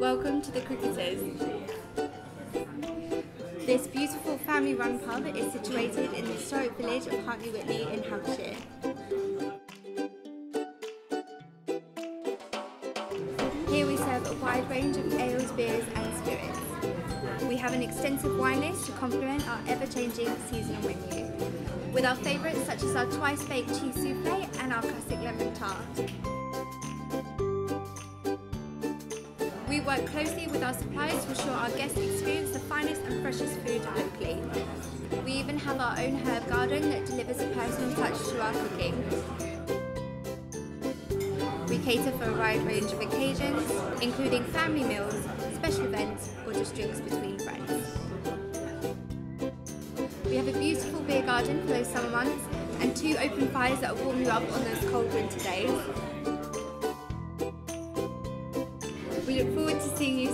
Welcome to the Cricketers. This beautiful family run pub is situated in the historic village of Hartley Wintney in Hampshire. Here we serve a wide range of ales, beers and spirits. We have an extensive wine list to complement our ever-changing seasonal menu, with our favourites such as our twice-baked cheese souffle and our classic lemon tart. We work closely with our suppliers to ensure our guests experience the finest and freshest food locally. We even have our own herb garden that delivers a personal touch to our cooking. We cater for a wide range of occasions, including family meals, special events, or just drinks between friends. We have a beautiful beer garden for those summer months and two open fires that will warm you up on those cold winter days. fui, putz, sim,